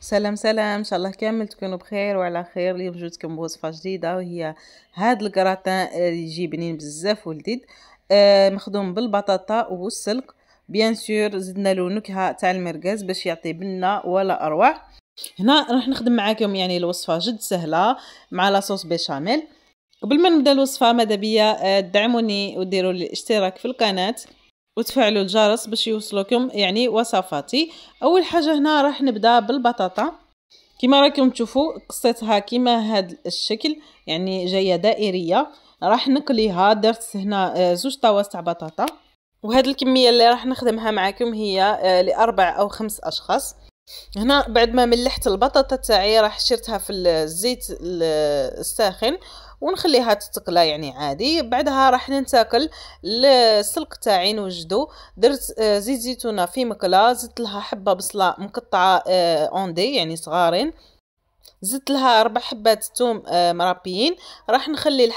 سلام سلام. إن شاء الله كامل تكونوا بخير وعلى خير. اليوم جوتكم بوصفه جديدة وهي هاد الكراتان يجي بنين بزاف ولذيذ آه مخدوم بالبطاطا والسلق. بيان سور زدنا له نكهة تاع المرقاز باش يعطي بنه ولا أروع. هنا راح نخدم معاكم يعني الوصفة جد سهلة مع لاصوص بيشاميل. قبل ما نبدأ الوصفة ماذا بيا؟ آه، وديروا الاشتراك في القناة. وتفعلوا الجرس باش يوصلكم يعني وصفاتي. أول حاجة هنا راح نبدأ بالبطاطا. كما راكم تشوفوا قصيتها كما هذا الشكل يعني جاية دائرية. راح نقليها درت هنا آه، زوج طاوات تاع بطاطا. وهذه الكمية اللي راح نخدمها معكم هي آه، لأربع أو خمس أشخاص. هنا بعد ما ملحت البطاطا تاعي راح شرتها في الزيت الساخن. ونخليها تتقلى يعني عادي. بعدها راح ننتقل للسلق تاعي نوجدو. درت آه، زيت زيتونة في مقله زدت لها حبة بصلة مقطعة أوندي آه، يعني صغارين. زدت لها أربع حبات ثوم آه، مرابيين. راح نخلي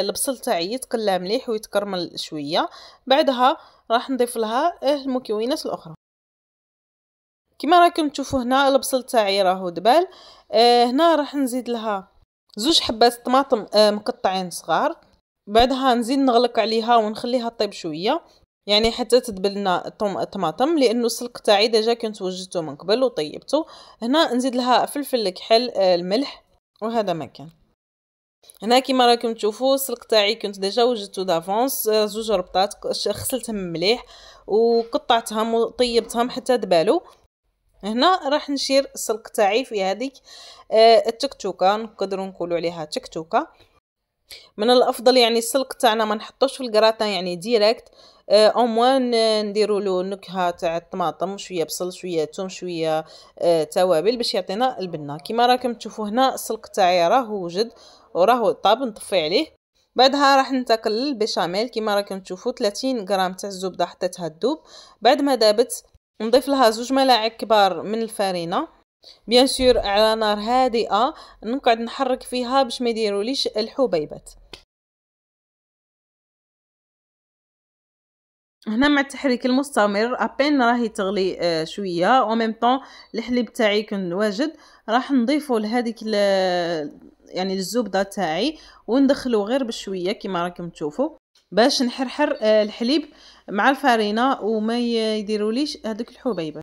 البصل تاعي يتقلى مليح ويتكرمل شوية. بعدها راح نضيف لها المكونات الأخرى. كما راكم تشوفوا هنا البصل تاعي راهو دبال. هنا راح نزيد لها زوج حبات طماطم آه، مقطعين صغار. بعدها نزيد نغلق عليها ونخليها طيب شوية. يعني حتى تدبلنا الطماطم لأنه السلق تاعي déjà كنت وجدته من قبل وطيبته. هنا نزيد لها فلفل كحل آه، الملح وهذا ما كان. هنا كيما راكم تشوفوا السلق تاعي كنت déjà وجدته d'avance آه، زوج ربطات غسلتهم مليح وقطعتهم وطيبتهم حتى دبالو هنا راح نشير السلق تاعي في هذيك آه التكتوكه نقدروا نقولوا عليها تكتوكه من الأفضل يعني السلق تاعنا ما نحطوش في الكراتان يعني directement au moins نديروا له نكهة تاع الطماطم شوية بصل شوية ثوم شوية آه توابل باش يعطينا البنة. كيما راكم تشوفوا هنا السلق تاعي راه وجد وراه طاب نطفي عليه. بعدها راح ننتقل لل béchamel كيما راكم تشوفوا 30 غرام تاع الزبدة حطيتها تذوب بعد ما دابت نضيف لها زوج ملاعق كبار من الفرينة. بيان سور على نار هادئة نقعد نحرك فيها باش ما يديروليش الحبيبات. هنا مع التحريك المستمر ابين راهي تغلي آه، شوية ميم طون الحليب تاعي كان واجد راح نضيفه لهذيك يعني الزبدة تاعي وندخلو غير بشوية كما راكم تشوفوا باش نحرحر آه، الحليب مع الفرينه وما يديروليش هذوك الحبيبات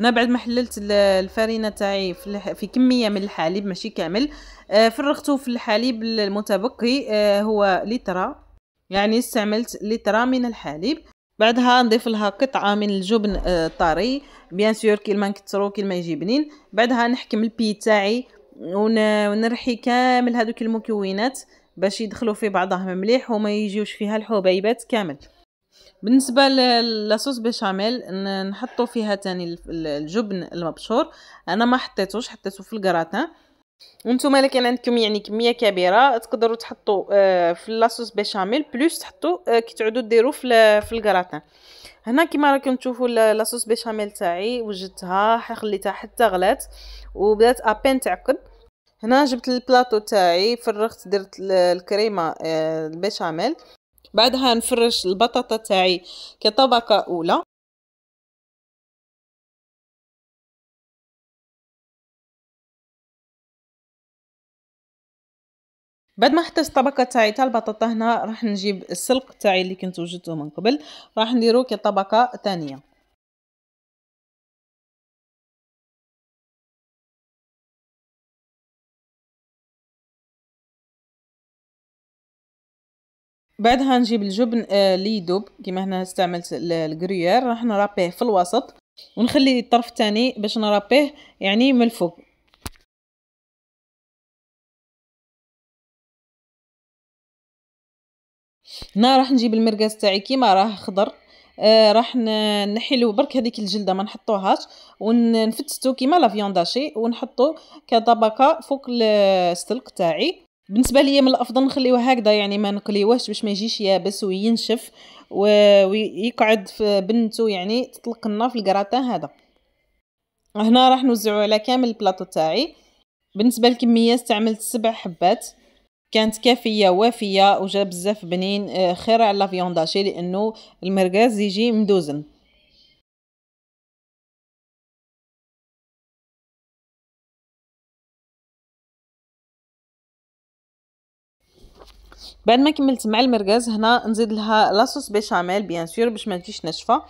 هنا بعد ما حللت الفرينه تاعي في كمية من الحليب ماشي كامل آه، فرغته في الحليب المتبقي آه، هو لترا. يعني استعملت لترا من الحليب. بعدها نضيف لها قطعة من الجبن الطري آه، bien sûr كي ما نكثرو كي ما يجي بنين. بعدها نحكم البي تاعي ونرحي كامل هذوك المكونات باش يدخلوا في بعضهم مليح وما يجيوش فيها الحبيبات كامل. بالنسبة ل la sauce béchamel نحطو فيها تاني الجبن المبشور. أنا ما حطيتوش حطيته في الكراتان وأنتم كان عندكم يعني كمية كبيرة تقدروا تحطوا آه، في la sauce béchamel plus تحطوا آه، كي تعودوا ديروا في في الكراتان. هنا كما راكم تشوفوا لاصوص بيشاميل تاعي وجدتها خليتها حتى غلات وبدات أبين تعقد. هنا جبت البلاطو تاعي فرغت درت الكريمة آه، البيشاميل بعدها نفرش البطاطا تاعي كطبقة أولى. بعد ما حطيت الطبقة تاعي تاع البطاطا هنا راح نجيب السلق تاعي اللي كنت وجدته من قبل. راح نديرو كطبقه ثانية بعدها نجيب الجبن آه، اللي يذوب كيما هنا استعملت الكريير راح نرابيه في الوسط ونخلي الطرف الثاني باش نرابيه يعني من الفوق. هنا راح نجيب المرقاز تاعي كيما راه خضر. آه راح نحيلو برك هذيك الجلدة ما نحطوهاش ونفتتو كيما لا فيونداشي ونحطو كطبقة فوق السلق تاعي. بالنسبة ليا من الأفضل نخليوه هكذا يعني ما نقليوهش باش ما يجيش يابس وينشف ويقعد في بنتو يعني تطلق لنا في الكراتان هذا. هنا راح نوزعو على كامل البلاطو تاعي. بالنسبة للكميه استعملت سبع حبات. كانت كافية وافية وجا بزاف بنين آه، خير على la viande hachée لأنه المرقاز يجي مدوزن. بعد ما كملت مع المرقاز هنا نزيد لها la sauce béchamel bien sûr باش ما تجيش ناشفة.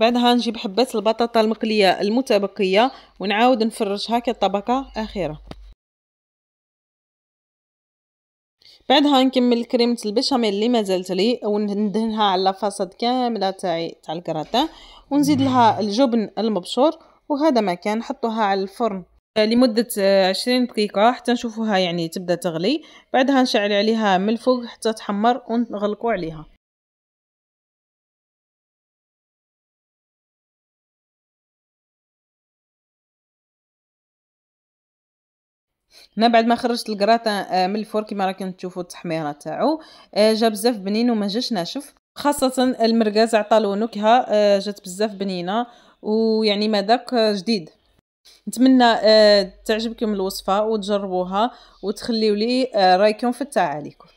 بعدها نجيب حبات البطاطا المقلية المتبقية ونعاود نفرشها كطبقة أخيرة. بعدها نكمل كريمه البيشاميل اللي مازالت لي وندهنها على الفاصاد كاملة تاعي تاع الكراتان ونزيد لها الجبن المبشور وهذا ما كان نحطوها على الفرن. لمدة عشرين دقيقة حتى نشوفوها يعني تبدأ تغلي. بعدها نشعل عليها من الفوق حتى تحمر ونغلقو عليها. هنا بعد ما خرجت الكراتان آه، من الفور كما راكم تشوفوا التحميره تاعو آه، جا بزاف بنين وما جاش ناشف. خاصة المرقاز عطالو نكهة آه، جات بزاف بنينة ويعني مذاق جديد. نتمنى تعجبكم الوصفة وتجربوها وتخليوا لي رايكم في التعاليق.